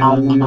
I'm